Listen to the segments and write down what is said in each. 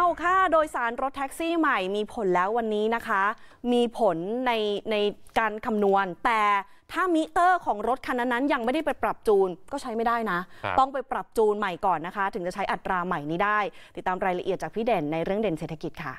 เอาค่าโดยสารรถแท็กซี่ใหม่มีผลแล้ววันนี้นะคะ มีผลในในการคำนวณ แต่ถ้ามิเตอร์ของรถคันนั้นๆยังไม่ได้ไปปรับจูนก็ใช้ไม่ได้นะครับต้องไปปรับจูนใหม่ก่อนนะคะ ถึงจะใช้อัตราใหม่นี้ได้ ติดตามรายละเอียดจากพี่เด่นในเรื่องเด่นเศรษฐกิจค่ะ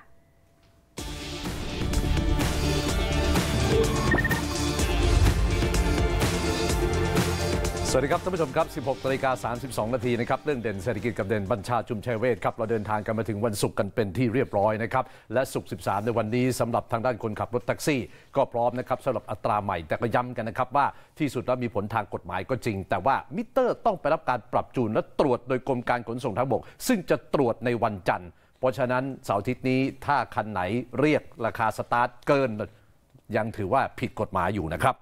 สวัสดีครับท่านผู้ชมครับ 16นาฬิกา32 นาทีนะครับ เรื่องเด่นเศรษฐกิจกับเด่นบัญชาจุมชัยเวทครับ เราเดินทางกันมาถึงวันศุกร์กันเป็นที่เรียบร้อยนะครับ และศุกร์ 13 ในวันนี้สำหรับทางด้านคนขับรถแท็กซี่ ก็พร้อมนะครับสำหรับอัตราใหม่ แต่ก็ย้ำกันนะครับว่าที่สุดแล้วมีผลทางกฎหมายก็จริง แต่ว่ามิเตอร์ต้องไปรับการปรับจูนและตรวจโดยกรมการขนส่งทางบก ซึ่งจะตรวจในวันจันทร์ เพราะฉะนั้นเสาร์อาทิตย์นี้ถ้าคันไหนเรียกราคาสตาร์ทเกิน ยังถือว่าผิดกฎหมายอยู่นะครับ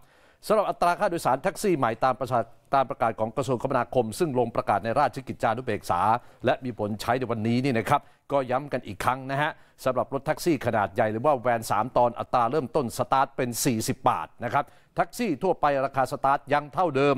สำหรับอัตราค่าโดยสารแท็กซี่ใหม่ตามประชาตามประกาศของกระทรวงคมนาคม ซึ่งลงประกาศในราชกิจจานุเบกษา และมีผลใช้ในวันนี้นี่นะครับ ก็ย้ำกันอีกครั้งนะฮะสำหรับรถแท็กซี่ขนาดใหญ่หรือว่าแวน 3 ตอนอัตราเริ่มต้นสตาร์ทเป็น 40 บาทนะครับแท็กซี่ทั่วไปราคาสตาร์ทยังเท่าเดิม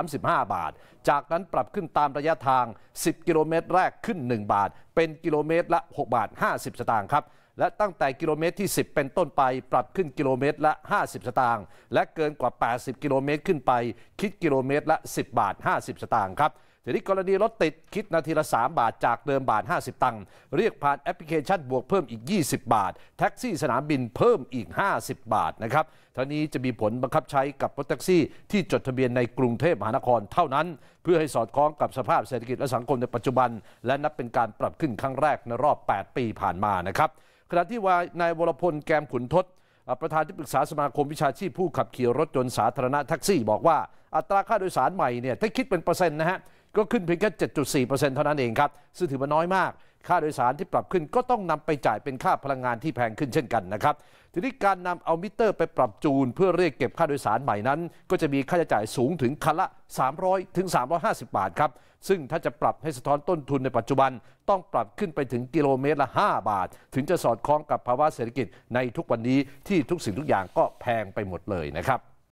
35 บาท จากนั้นปรับขึ้นตามระยะทาง 10 กิโลเมตรแรกขึ้น 1 บาท เป็นกิโลเมตรละ 6 บาท 50 สตางค์ครับ และตั้งแต่กิโลเมตรที่ 10 เป็นต้นไป ปรับขึ้นกิโลเมตรละ 50 สตางค์และเกินกว่า 80 กิโลเมตรขึ้นไป คิดกิโลเมตรละ 10 บาท 50 สตางค์ครับทีนี้กรณีรถติดคิดนาทีละ 3 บาทจากเดิมบาท 50 ตังค์เรียกผ่านแอปพลิเคชันบวกเพิ่มอีก 20 บาท แท็กซี่สนามบินเพิ่มอีก 50 บาทนะครับทั้งนี้จะมีผลบังคับใช้กับรถแท็กซี่ที่จดทะเบียนในกรุงเทพมหานครเท่านั้น เพื่อให้สอดคล้องกับสภาพเศรษฐกิจและสังคมในปัจจุบัน และนับเป็นการปรับขึ้นครั้งแรกในรอบ 8 ปีผ่านมานะครับ ขณะที่ว่านายวรพลแกมขุนทศประธานที่ปรึกษาสมาคมวิชาชีพผู้ขับขี่รถยนต์สาธารณะแท็กซี่ บอกว่าอัตราค่าโดยสารใหม่เนี่ยถ้าคิดเป็นเปอร์เซ็นต์นะฮะ ก็ขึ้นเพียงแค่7.4%เท่านั้นเองครับ ซึ่งถือว่าน้อยมาก ค่าโดยสารที่ปรับขึ้นก็ต้องนำไปจ่ายเป็นค่าพลังงานที่แพงขึ้นเช่นกันนะครับ ทีนี้การนำเอามิเตอร์ไปปรับจูน เพื่อเรียกเก็บค่าโดยสารใหม่นั้น ก็จะมีค่าใช้จ่ายสูงถึงคันละ 300ถึง350 บาทครับ ซึ่งถ้าจะปรับให้สะท้อนต้นทุนในปัจจุบัน ต้องปรับขึ้นไปถึงกิโลเมตรละ 5 บาท ถึงจะสอดคล้องกับภาวะเศรษฐกิจในทุกวันนี้ที่ทุกสิ่งทุกอย่างก็แพงไปหมดเลยนะครับ